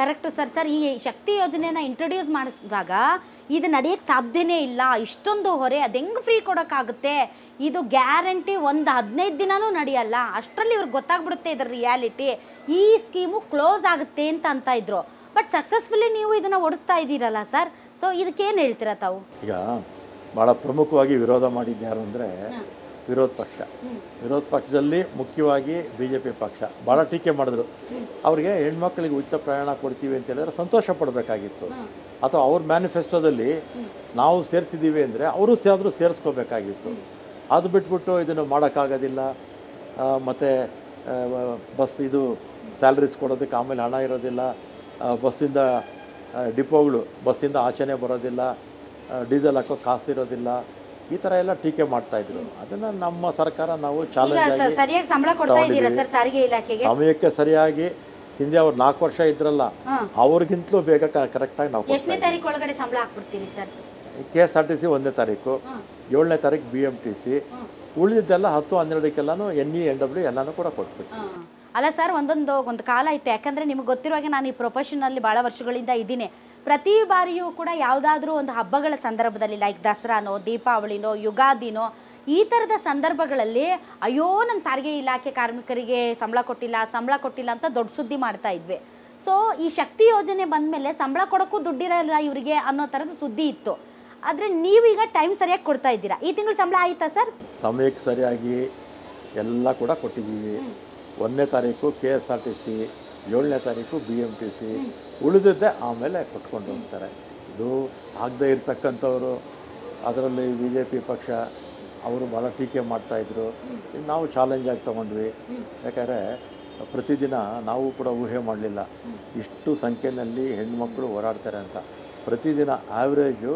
Correct sir. Sir ಈ ಶಕ್ತಿ ಯೋಜನೆನ introduce ಮಾಡಿಸಿದಾಗ ಇದು ನಡೆಯೋಕ್ಕೆ ಸಾಧ್ಯನೇ ಇಲ್ಲ. ಇಷ್ಟೊಂದು ಹೊರೆ ಅದು ಹೆಂಗೆ ಫ್ರೀ ಕೊಡೋಕ್ಕಾಗುತ್ತೆ? ಇದು ಗ್ಯಾರಂಟಿ ಒಂದು ಹದಿನೈದು ದಿನವೂ ನಡೆಯಲ್ಲ. ಅಷ್ಟರಲ್ಲಿ ಇವ್ರಿಗೆ ಗೊತ್ತಾಗ್ಬಿಡುತ್ತೆ ಇದ್ರ ರಿಯಾಲಿಟಿ ಈ ಸ್ಕೀಮು ಕ್ಲೋಸ್ ಆಗುತ್ತೆ ಅಂತ ಅಂತ ಇದ್ರು. ಬಟ್ ಸಕ್ಸಸ್ಫುಲ್ಲಿ ನೀವು ಇದನ್ನು ಓಡಿಸ್ತಾ ಇದ್ದೀರಲ್ಲ ಸರ್. ಸೊ ಇದಕ್ಕೇನು ಹೇಳ್ತೀರಾ ತಾವು? ಈಗ ಭಾಳ ಪ್ರಮುಖವಾಗಿ ವಿರೋಧ ಮಾಡಿದ್ದು ಯಾರು ಅಂದರೆ ವಿರೋಧ ಪಕ್ಷ. ವಿರೋಧ ಪಕ್ಷದಲ್ಲಿ ಮುಖ್ಯವಾಗಿ ಬಿ ಜೆ ಪಿ ಪಕ್ಷ. ಭಾಳ ಟೀಕೆ ಮಾಡಿದ್ರು. ಅವರಿಗೆ ಹೆಣ್ಮಕ್ಳಿಗೆ ಉಚಿತ ಪ್ರಯಾಣ ಕೊಡ್ತೀವಿ ಅಂತ ಹೇಳಿದ್ರೆ ಸಂತೋಷ ಪಡಬೇಕಾಗಿತ್ತು. ಅಥವಾ ಅವ್ರ ಮ್ಯಾನಿಫೆಸ್ಟೋದಲ್ಲಿ ನಾವು ಸೇರಿಸಿದ್ದೀವಿ ಅಂದರೆ ಅವರು ಆದರೂ ಸೇರಿಸ್ಕೋಬೇಕಾಗಿತ್ತು. ಅದು ಬಿಟ್ಬಿಟ್ಟು ಇದನ್ನು ಮಾಡೋಕ್ಕಾಗೋದಿಲ್ಲ. ಮತ್ತು ಬಸ್ ಇದು ಸ್ಯಾಲ್ರೀಸ್ ಕೊಡೋದಕ್ಕೆ ಆಮೇಲೆ ಹಣ ಇರೋದಿಲ್ಲ. ಬಸ್ಸಿಂದ ಡಿಪೋಗಳು ಬಸ್ಸಿಂದ ಆಚೆನೇ ಬರೋದಿಲ್ಲ. ಡೀಸೆಲ್ ಹಾಕೋ ಕಾಸು ಇರೋದಿಲ್ಲ. ಈ ತರ ಎಲ್ಲ ಟೀಕೆ ಮಾಡ್ತಾ ಇದ್ರು. ಅದನ್ನ ನಮ್ಮ ಸರ್ಕಾರ ನಾವು ಚಾಲೆಂಜ್ ಸರಿಯಾಗಿ ಸಂಬಳ ಕೊಡ್ತಾ ಇದ್ದೀರಾ ಸರ್ ಸಾರಿಗೆ ಇಲಾಖೆಗೆ? ಸಮಯಕ್ಕೆ ಸರಿಯಾಗಿ ಹಿಂದೆ ಅವ್ರು ನಾಲ್ಕು ವರ್ಷ ಇದ್ರಲ್ಲ ಅವ್ರಿಗಿಂತಲೂ ಬೇಗ ಕರೆಕ್ಟಾಗಿ ನಾವು ಎಷ್ಟನೇ ತಾರೀಕು ಒಳಗಡೆ ಸಂಬಳ ಹಾಕ್ಬಿಡ್ತೀರಿ sir? K S R T C ಒಂದನೇ ತಾರೀಕು ಏಳನೇ ತಾರೀಕು ಬಿ ಎಂ ಟಿ ಸಿ ಉಳಿದಿದ್ದೆಲ್ಲ ಹತ್ತು ಹನ್ನೆರಡಕ್ಕೆಲ್ಲಾನು ಎನ್ ಇ ಎನ್ ಡಬ್ಲ್ಯೂ ಎಲ್ಲಾನು ಕೂಡ ಕೊಟ್ಬಿಟ್ಟು. ಅಲ್ಲ ಸರ್ ಒಂದೊಂದು ಒಂದು ಕಾಲ ಇತ್ತು ಯಾಕಂದ್ರೆ ನಿಮಗೆ ಗೊತ್ತಿರೋ ಹಾಗೆ ನಾನು ಈ ಪ್ರೊಫೆಷನಲ್ಲಿ ಭಾಳ ವರ್ಷಗಳಿಂದ ಇದ್ದೀನಿ. ಪ್ರತಿ ಬಾರಿಯೂ ಕೂಡ ಯಾವುದಾದ್ರೂ ಒಂದು ಹಬ್ಬಗಳ ಸಂದರ್ಭದಲ್ಲಿ ಲೈಕ್ ದಸರಾನೋ ದೀಪಾವಳಿನೋ ಯುಗಾದಿನೋ ಈ ಥರದ ಸಂದರ್ಭಗಳಲ್ಲಿ ಅಯ್ಯೋ ನಮ್ಮ ಸಾರಿಗೆ ಇಲಾಖೆ ಕಾರ್ಮಿಕರಿಗೆ ಸಂಬಳ ಕೊಟ್ಟಿಲ್ಲ ಸಂಬಳ ಕೊಟ್ಟಿಲ್ಲ ಅಂತ ದೊಡ್ಡ ಸುದ್ದಿ ಮಾಡ್ತಾ ಇದ್ವಿ. ಸೊ ಈ ಶಕ್ತಿ ಯೋಜನೆ ಬಂದ ಮೇಲೆ ಸಂಬಳ ಕೊಡೋಕ್ಕೂ ದುಡ್ಡಿರಲ್ಲ ಇವರಿಗೆ ಅನ್ನೋ ಥರದ ಸುದ್ದಿ ಇತ್ತು. ಆದರೆ ನೀವೀಗ ಟೈಮ್ ಸರಿಯಾಗಿ ಕೊಡ್ತಾ ಇದ್ದೀರಾ? ಈ ತಿಂಗಳು ಸಂಬಳ ಆಯಿತಾ ಸರ್? ಸಮಯಕ್ಕೆ ಸರಿಯಾಗಿ ಎಲ್ಲ ಕೂಡ ಕೊಟ್ಟಿದ್ದೀವಿ. ಒಂದನೇ ತಾರೀಕು K S R T C ಏಳನೇ ತಾರೀಕು ಬಿ ಎಂ ಟಿ ಸಿ ಉಳಿದದ್ದೇ ಆಮೇಲೆ ಕೊಟ್ಕೊಂಡು ಹೋಗ್ತಾರೆ. ಇದು ಆಗದೇ ಇರ್ತಕ್ಕಂಥವ್ರು, ಅದರಲ್ಲಿ ಬಿ ಜೆ ಪಿ ಪಕ್ಷ, ಅವರು ಭಾಳ ಟೀಕೆ ಮಾಡ್ತಾಯಿದ್ರು ನಾವು ಚಾಲೆಂಜಾಗಿ ತೊಗೊಂಡ್ವಿ. ಯಾಕಂದರೆ ಪ್ರತಿದಿನ ನಾವು ಕೂಡ ಊಹೆ ಮಾಡಲಿಲ್ಲ. ಇಷ್ಟು ಸಂಖ್ಯೆಯಲ್ಲಿ ಹೆಣ್ಮಕ್ಳು ಓಡಾಡ್ತಾರೆ ಅಂತ. ಪ್ರತಿದಿನ ಆವ್ರೇಜು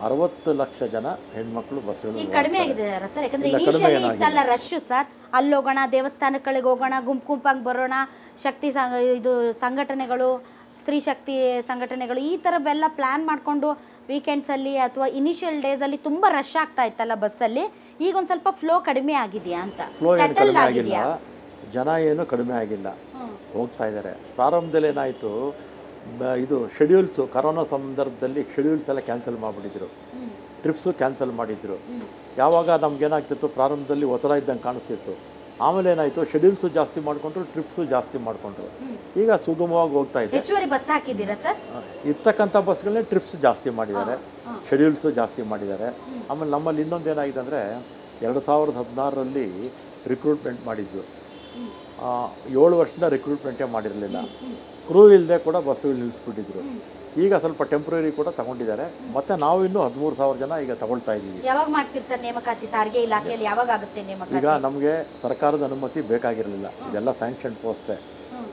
ಅರವತ್ತು ಲಕ್ಷ ಜನ ಹೆಣ್ಮಕ್ಳು ಬಸ್ ಈಗ ಕಡಿಮೆ ಆಗಿದೆ ಸರ್ ಯಾಕಂದ್ರೆ ಇನಿಷಿಯಲಿ. ಇತ್ತಲ್ಲ ರಶ್ ಸರ್. ಅಲ್ಲಿ ಹೋಗೋಣ ದೇವಸ್ಥಾನಗಳಿಗೆ ಹೋಗೋಣ ಗುಂಪು ಗುಂಪಾಗಿ ಬರೋಣ ಶಕ್ತಿ ಇದು ಸಂಘಟನೆಗಳು ಸ್ತ್ರೀ ಶಕ್ತಿ ಸಂಘಟನೆಗಳು ಈ ಥರವೆಲ್ಲ ಪ್ಲ್ಯಾನ್ ಮಾಡಿಕೊಂಡು ವೀಕೆಂಡ್ಸಲ್ಲಿ ಅಥವಾ ಇನಿಷಿಯಲ್ ಡೇಸಲ್ಲಿ ತುಂಬ ರಶ್ ಆಗ್ತಾ ಇತ್ತಲ್ಲ ಬಸ್ಸಲ್ಲಿ ಈಗ ಒಂದು ಸ್ವಲ್ಪ ಫ್ಲೋ ಕಡಿಮೆ ಆಗಿದೆಯಾ ಅಂತ? ಫ್ಲೋ ಸೆಟಲ್ ಆಗಿಲ್ಲ. ಜನ ಏನು ಕಡಿಮೆ ಆಗಿಲ್ಲ. ಹೋಗ್ತಾ ಇದ್ದಾರೆ ಪ್ರಾರಂಭದಲ್ಲಿ ಏನಾಯಿತು? ಇದು ಶೆಡ್ಯೂಲ್ಸು ಕರೋನಾ ಸಂದರ್ಭದಲ್ಲಿ ಶೆಡ್ಯೂಲ್ಸ್ ಎಲ್ಲ ಕ್ಯಾನ್ಸಲ್ ಮಾಡಿಬಿಟ್ಟಿದ್ರು. ಟ್ರಿಪ್ಸು ಕ್ಯಾನ್ಸಲ್ ಮಾಡಿದ್ರು. ಯಾವಾಗ ನಮಗೇನಾಗ್ತಿತ್ತು ಪ್ರಾರಂಭದಲ್ಲಿ ಒತ್ತಡ ಇದ್ದಂಗೆ ಕಾಣಿಸ್ತಿತ್ತು. ಆಮೇಲೆ ಏನಾಯಿತು ಶೆಡ್ಯೂಲ್ಸು ಜಾಸ್ತಿ ಮಾಡಿಕೊಂಡ್ರು ಟ್ರಿಪ್ಸು ಜಾಸ್ತಿ ಮಾಡಿಕೊಂಡ್ರು. ಈಗ ಸುಗಮವಾಗಿ ಹೋಗ್ತಾ ಇದೆ. ಹೆಚ್ಚುವರಿ ಬಸ್ ಹಾಕಿದ್ದೀರಾ ಸರ್? ಇರ್ತಕ್ಕಂಥ ಬಸ್ಗಳನ್ನೇ ಟ್ರಿಪ್ಸ್ ಜಾಸ್ತಿ ಮಾಡಿದ್ದಾರೆ. ಶೆಡ್ಯೂಲ್ಸು ಜಾಸ್ತಿ ಮಾಡಿದ್ದಾರೆ. ಆಮೇಲೆ ನಮ್ಮಲ್ಲಿ ಇನ್ನೊಂದು ಏನಾಗಿದೆ ಅಂದರೆ ಎರಡು ಸಾವಿರದ ಹದಿನಾರರಲ್ಲಿ ರಿಕ್ರೂಟ್ಮೆಂಟ್ ಮಾಡಿದ್ದು. ಏಳು ವರ್ಷದಿಂದ ರಿಕ್ರೂಟ್ಮೆಂಟೇ ಮಾಡಿರಲಿಲ್ಲ. ಕ್ರೂ ಇಲ್ಲದೆ ಕೂಡ ಬಸ್ಸುಗಳು ನಿಲ್ಲಿಸ್ಬಿಟ್ಟಿದ್ರು ಈಗ ಸ್ವಲ್ಪ ಟೆಂಪ್ರರಿ ಕೂಡ ತಗೊಂಡಿದ್ದಾರೆ. ಮತ್ತೆ ನಾವು ಇನ್ನೂ ಹದಿಮೂರು ಸಾವಿರ ಜನ ಈಗ ತಗೊಳ್ತಾ ಇದ್ದೀವಿ. ಯಾವಾಗ ಮಾಡ್ತೀರಿ ಸರ್ ನೇಮಕಾತಿ? ಸಾರಿಗೆ ಇಲಾಖೆಯಲ್ಲಿ ಯಾವಾಗ ಆಗುತ್ತೆ ನೇಮಕಾತಿ? ಈಗ ನಮಗೆ ಸರ್ಕಾರದ ಅನುಮತಿ ಬೇಕಾಗಿರಲಿಲ್ಲ. ಇದೆಲ್ಲ ಸ್ಯಾಂಕ್ಷನ್ ಪೋಸ್ಟೇ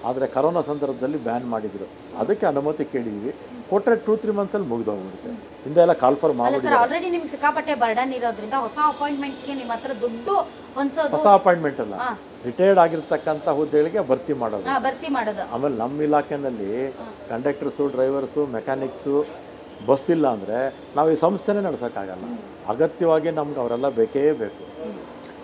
ಆದರೆ ಕರೋನಾ ಸಂದರ್ಭದಲ್ಲಿ ಬ್ಯಾನ್ ಮಾಡಿದರು. ಅದಕ್ಕೆ ಅನುಮತಿ ಕೇಳಿದ್ವಿ. ಕೊಟ್ಟರೆ ಟೂ ತ್ರೀ ಮಂತ್ಸಲ್ಲಿ ಮುಗಿದೋಗ್ಬಿಡುತ್ತೆ. ಹಿಂದೆ ಎಲ್ಲ ಕಾಲ್ ಫಾರ್ ಮಾಡಿ ಆಲ್ರೆಡಿ ನಿಮ್ಗೆ ಸಿಕ್ಕಾಪಟ್ಟೆ ಬರ್ಡನ್ ಇರೋದ್ರಿಂದ ಹೊಸ ಅಪಾಯಿಂಟ್ಮೆಂಟ್ಸ್ಗೆ ನಿಮ್ಮ ಹತ್ರ ದುಡ್ಡು ಹೊಸ ಅಪಾಯಿಂಟ್ಮೆಂಟ್ ಅಲ್ಲ. ರಿಟೈರ್ಡ್ ಆಗಿರ್ತಕ್ಕಂಥ ಹುದ್ದೆಗಳಿಗೆ ಭರ್ತಿ ಮಾಡೋದು. ಭರ್ತಿ ಮಾಡೋದು. ಆಮೇಲೆ ನಮ್ಮ ಇಲಾಖೆನಲ್ಲಿ ಕಂಡಕ್ಟರ್ಸು ಡ್ರೈವರ್ಸು ಮೆಕ್ಯಾನಿಕ್ಸು ಬಸ್ ಇಲ್ಲ ಅಂದರೆ ನಾವು ಈ ಸಂಸ್ಥೆನೇ ನಡೆಸೋಕ್ಕಾಗಲ್ಲ. ಅಗತ್ಯವಾಗಿ ನಮ್ಗೆ ಅವರೆಲ್ಲ ಬೇಕೇ ಬೇಕು.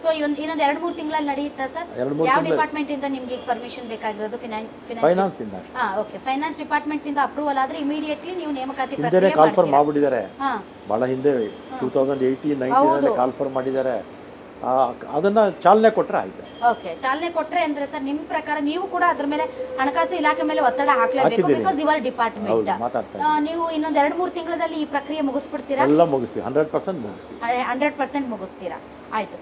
ಸೊ ಇನ್ನೊಂದು ಎರಡು ಮೂರು ತಿಂಗಳಲ್ಲಿ ನಡೆಯುತ್ತಾ ಸರ್? ಯಾವ ಡಿಪಾರ್ಟ್ಮೆಂಟ್ ಇಂದ ನಿಮ್ಗೆ ಪರ್ಮಿಷನ್ ಬೇಕಾಗಿರೋದು? ಫಿನಾನ್ಸ್ ಫಿನಾನ್ಸ್ ಫೈನಾನ್ಸಿಂದ ಹಾ ಓಕೆ ಫೈನಾನ್ಸ್ ಡಿಪಾರ್ಟ್ಮೆಂಟ್ ಇಂದ ಅಪ್ರೂವಲ್ ಆದ್ರೆ ಇಮಿಡಿಯೇಟ್ಲಿ ನೀವು ನೇಮಕಾತಿ ಪ್ರಕ್ರಿಯೆ ಕಾಲ್ಫರ್? ಮಾಡಿಬಿಟ್ಟಿದ್ದಾರೆ. ಭಾಳ ಹಿಂದೆ ಟೂ ತೌಸಂಡ್ ಏಯ್ಟಿ ಕಾಲ್ಫರ್ ಮಾಡಿದ್ದಾರೆ. ಅದನ್ನ ಚಾಲನೆ ಕೊಟ್ಟರೆ ಆಯ್ತು. ಓಕೆ ಚಾಲನೆ ಕೊಟ್ರೆ ಅಂದ್ರೆ ಸರ್ ನಿಮ್ ಪ್ರಕಾರ ನೀವು ಕೂಡ ಅದ್ರ ಮೇಲೆ ಹಣಕಾಸು ಇಲಾಖೆ ಮೇಲೆ ಒತ್ತಡ ಹಾಕಲೇಬೇಕು. ಬಿಕಾಸ್ ಯುವರ್ ಡಿಪಾರ್ಟ್ಮೆಂಟ್ ನೀವು ಇನ್ನೊಂದ್ ಎರಡ್ ಮೂರ್ ತಿಂಗಳಲ್ಲಿ ಈ ಪ್ರಕ್ರಿಯೆ ಮುಗಿಸ್ಬಿಡ್ತೀರಾ? ಎಲ್ಲ ಮುಗಿಸ್ತೀವಿ. ಹಂಡ್ರೆಡ್ ಪರ್ಸೆಂಟ್ ಮುಗಿಸ್ತೀವಿ. ಹಂಡ್ರೆಡ್ ಪರ್ಸೆಂಟ್ ಮುಗಿಸ್ತೀರಾ? ಆಯ್ತು.